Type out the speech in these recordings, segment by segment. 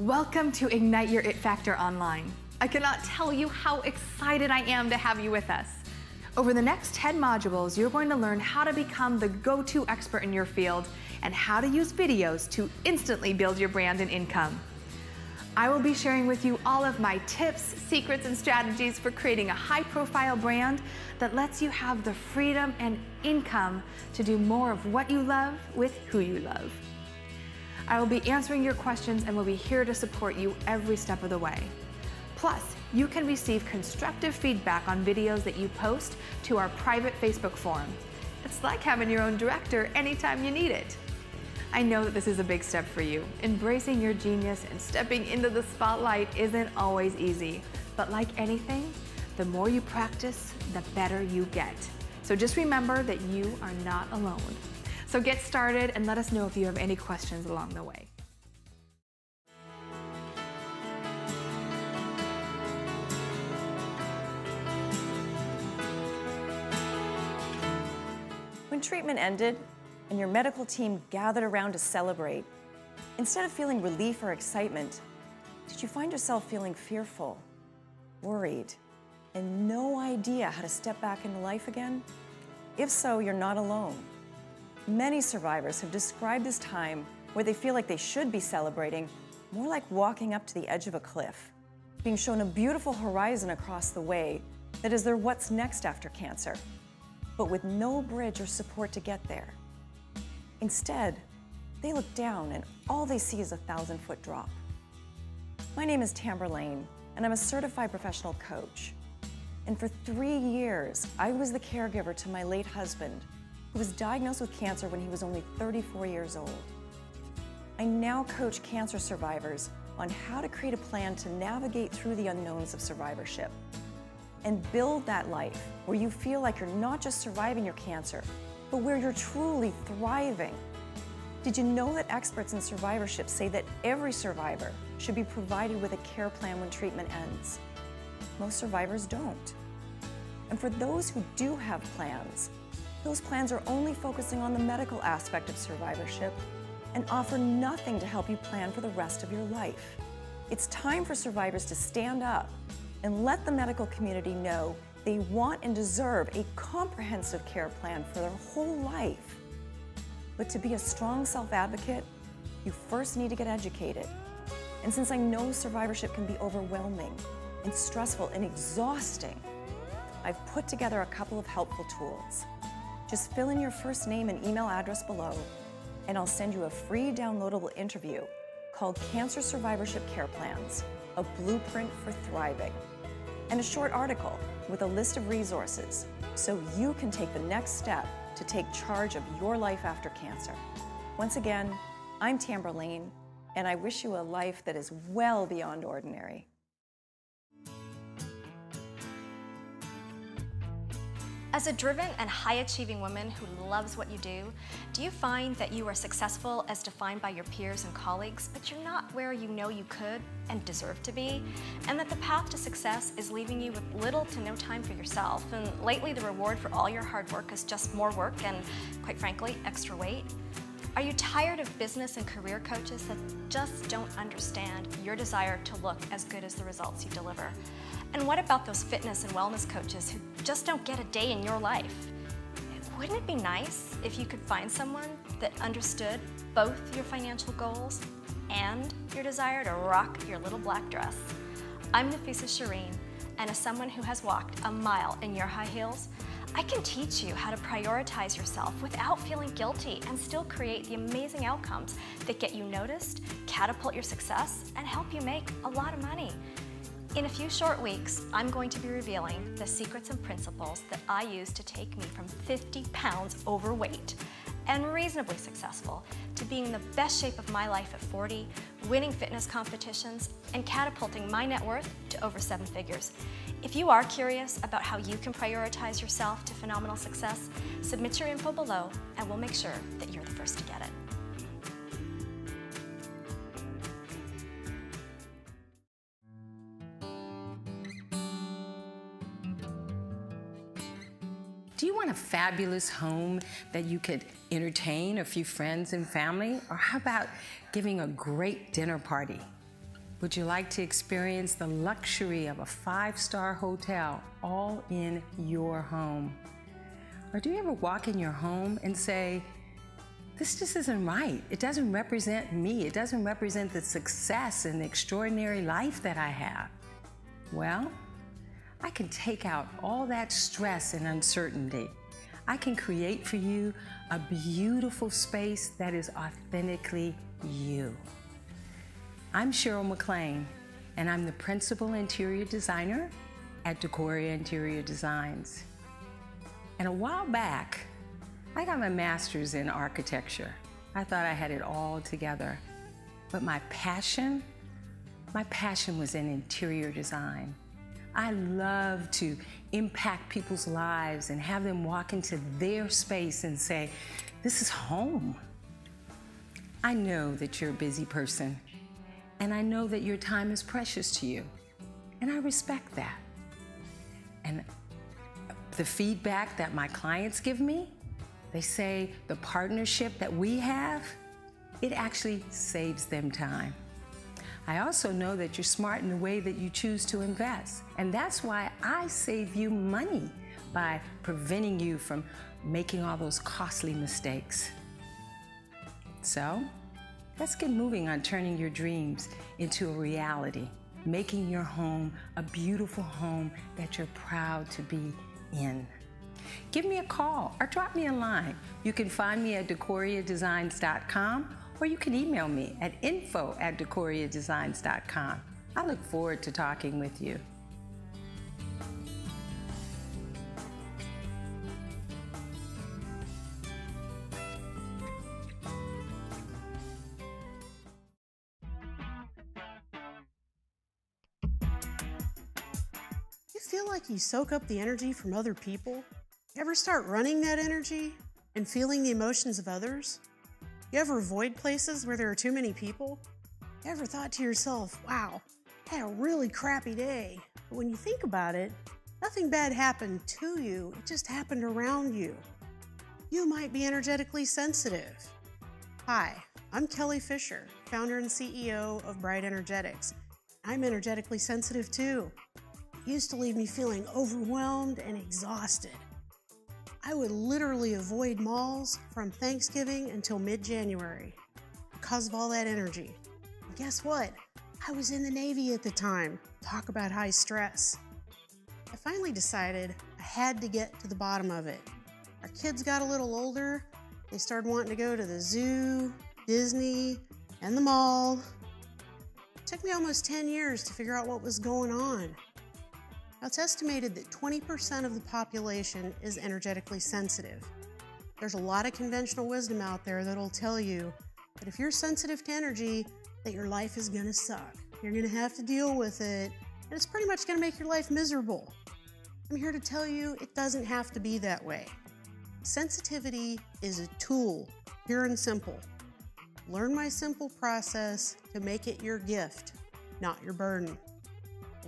Welcome to Ignite Your It Factor Online. I cannot tell you how excited I am to have you with us. Over the next 10 modules, you're going to learn how to become the go-to expert in your field and how to use videos to instantly build your brand and income. I will be sharing with you all of my tips, secrets, and strategies for creating a high profile brand that lets you have the freedom and income to do more of what you love with who you love. I will be answering your questions and will be here to support you every step of the way. Plus, you can receive constructive feedback on videos that you post to our private Facebook forum. It's like having your own director anytime you need it. I know that this is a big step for you. Embracing your genius and stepping into the spotlight isn't always easy, but like anything, the more you practice, the better you get. So just remember that you are not alone. So get started and let us know if you have any questions along the way. When treatment ended, and your medical team gathered around to celebrate, instead of feeling relief or excitement, did you find yourself feeling fearful, worried, and no idea how to step back into life again? If so, you're not alone. Many survivors have described this time where they feel like they should be celebrating more like walking up to the edge of a cliff, being shown a beautiful horizon across the way that is their what's next after cancer, but with no bridge or support to get there. Instead, they look down and all they see is a thousand foot drop. My name is Tambra Lane, and I'm a certified professional coach. And for three years, I was the caregiver to my late husband, who was diagnosed with cancer when he was only 34 years old. I now coach cancer survivors on how to create a plan to navigate through the unknowns of survivorship and build that life where you feel like you're not just surviving your cancer, but where you're truly thriving. Did you know that experts in survivorship say that every survivor should be provided with a care plan when treatment ends? Most survivors don't. And for those who do have plans, those plans are only focusing on the medical aspect of survivorship and offer nothing to help you plan for the rest of your life. It's time for survivors to stand up and let the medical community know they want and deserve a comprehensive care plan for their whole life. But to be a strong self-advocate, you first need to get educated. And since I know survivorship can be overwhelming and stressful and exhausting, I've put together a couple of helpful tools. Just fill in your first name and email address below, and I'll send you a free downloadable interview called Cancer Survivorship Care Plans, a blueprint for thriving, and a short article with a list of resources so you can take the next step to take charge of your life after cancer. Once again, I'm Tambra Lane, and I wish you a life that is well beyond ordinary. As a driven and high-achieving woman who loves what you do, do you find that you are successful as defined by your peers and colleagues, but you're not where you know you could and deserve to be? And that the path to success is leaving you with little to no time for yourself, and lately the reward for all your hard work is just more work and, quite frankly, extra weight? Are you tired of business and career coaches that just don't understand your desire to look as good as the results you deliver? And what about those fitness and wellness coaches who just don't get a day in your life? Wouldn't it be nice if you could find someone that understood both your financial goals and your desire to rock your little black dress? I'm Nafisa Shireen, and as someone who has walked a mile in your high heels, I can teach you how to prioritize yourself without feeling guilty and still create the amazing outcomes that get you noticed, catapult your success, and help you make a lot of money. In a few short weeks, I'm going to be revealing the secrets and principles that I use to take me from 50 pounds overweight and reasonably successful to being in the best shape of my life at 40, winning fitness competitions, and catapulting my net worth to over seven figures. If you are curious about how you can prioritize yourself to phenomenal success, submit your info below and we'll make sure that you're the first to get it. Do you want a fabulous home that you could entertain a few friends and family? Or how about giving a great dinner party? Would you like to experience the luxury of a five star hotel all in your home? Or do you ever walk in your home and say, this just isn't right. It doesn't represent me. It doesn't represent the success and the extraordinary life that I have. Well, I can take out all that stress and uncertainty. I can create for you a beautiful space that is authentically you. I'm Cheryl McLean, and I'm the principal interior designer at Decoria Interior Designs. And a while back, I got my master's in architecture. I thought I had it all together. But my passion, my passion was in interior design. I love to impact people's lives and have them walk into their space and say, This is home. I know that you're a busy person and I know that your time is precious to you. And I respect that. And the feedback that my clients give me, they say the partnership that we have, it actually saves them time. I also know that you're smart in the way that you choose to invest. And that's why I save you money by preventing you from making all those costly mistakes. So, Let's get moving on turning your dreams into a reality, making your home a beautiful home that you're proud to be in. Give me a call or drop me a line. You can find me at decoriadesigns.com or you can email me at info at decoriadesigns.com. I look forward to talking with you. You feel like you soak up the energy from other people? Ever start running that energy and feeling the emotions of others? You ever avoid places where there are too many people? You ever thought to yourself, wow, I had a really crappy day? But when you think about it, nothing bad happened to you, it just happened around you. You might be energetically sensitive. Hi, I'm Kelly Fisher, founder and CEO of Bright Energetics. I'm energetically sensitive too used to leave me feeling overwhelmed and exhausted. I would literally avoid malls from Thanksgiving until mid January because of all that energy. Guess what? I was in the Navy at the time. Talk about high stress. I finally decided I had to get to the bottom of it. Our kids got a little older. They started wanting to go to the zoo, Disney, and the mall. It took me almost 10 years to figure out what was going on. Now, it's estimated that 20% of the population is energetically sensitive. There's a lot of conventional wisdom out there that'll tell you that if you're sensitive to energy, that your life is gonna suck. You're gonna have to deal with it, and it's pretty much gonna make your life miserable. I'm here to tell you it doesn't have to be that way. Sensitivity is a tool, pure and simple. Learn my simple process to make it your gift, not your burden.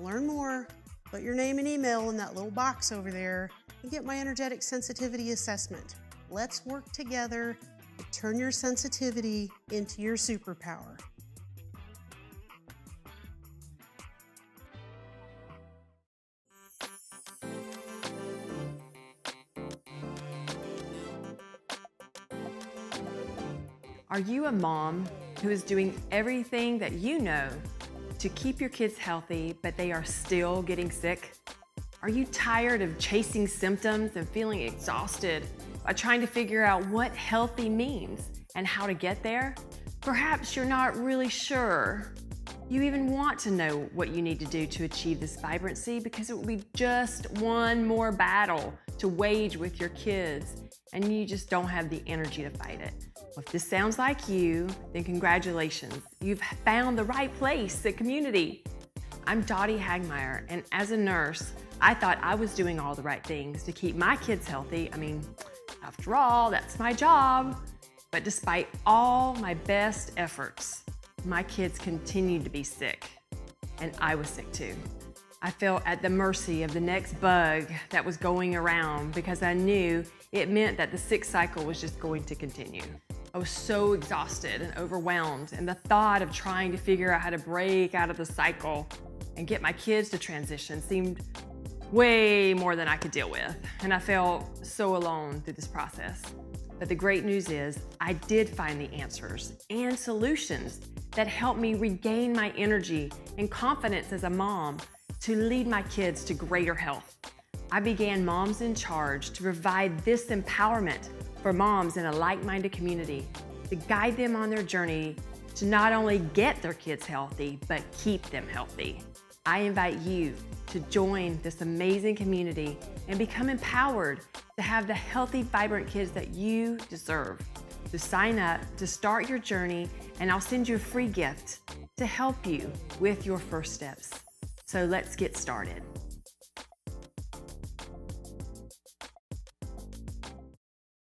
Learn more Put your name and email in that little box over there and get my energetic sensitivity assessment. Let's work together to turn your sensitivity into your superpower. Are you a mom who is doing everything that you know to keep your kids healthy, but they are still getting sick? Are you tired of chasing symptoms and feeling exhausted by trying to figure out what healthy means and how to get there? Perhaps you're not really sure. You even want to know what you need to do to achieve this vibrancy because it will be just one more battle to wage with your kids and you just don't have the energy to fight it. Well, if this sounds like you, then congratulations. You've found the right place, the community. I'm Dottie Hagmeyer, and as a nurse, I thought I was doing all the right things to keep my kids healthy. I mean, after all, that's my job. But despite all my best efforts, my kids continued to be sick, and I was sick too. I felt at the mercy of the next bug that was going around because I knew it meant that the sick cycle was just going to continue. I was so exhausted and overwhelmed, and the thought of trying to figure out how to break out of the cycle and get my kids to transition seemed way more than I could deal with, and I felt so alone through this process. But the great news is, I did find the answers and solutions that helped me regain my energy and confidence as a mom to lead my kids to greater health. I began Moms in Charge to provide this empowerment for moms in a like minded community to guide them on their journey to not only get their kids healthy, but keep them healthy. I invite you to join this amazing community and become empowered to have the healthy, vibrant kids that you deserve. To sign up, to start your journey, and I'll send you a free gift to help you with your first steps. So let's get started.